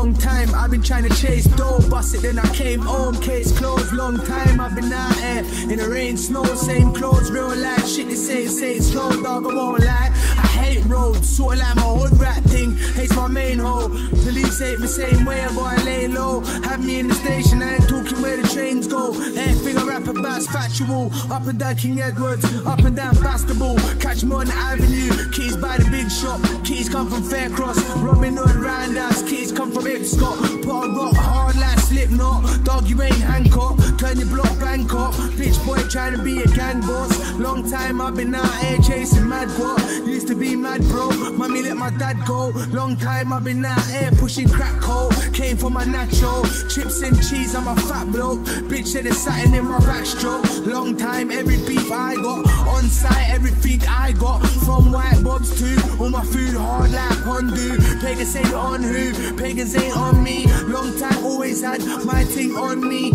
Long time I've been trying to chase dough, bust it, then I came home. Case closed, long time I've been out here in the rain, snow, same clothes, real life shit. They say, say it's slow, dog. I won't lie. I hate roads, sort of like my hood rat thing. Hates my main hole. Police hate me same way, boy. I lay low. Have me in the station, I ain't talking where the trains go. Everything I rap about's factual. Up and down King Edwards, up and down basketball. Catch me on the avenue, come from Faircross, Robin Hood, Roundhouse. kids come from Ipscott. Put a rock hard like Slipknot. Dog, you ain't Hancock. Turn your block Bangkok. Bitch boy trying to be a gang boss. Long time I've been out here chasing mad guap. Used to be mad bro. Mommy let my dad go. Long time I've been out here pushing crack coal. Came for my nacho. Chips and cheese, I'm a fat bloke. Bitch said it's satin in my back stroke. Long time, every beef I got. On site, everything I got. From white bobs to all my food hard like Hondu. Pagans ain't on who, pagans ain't on me. Long time always had my thing on me.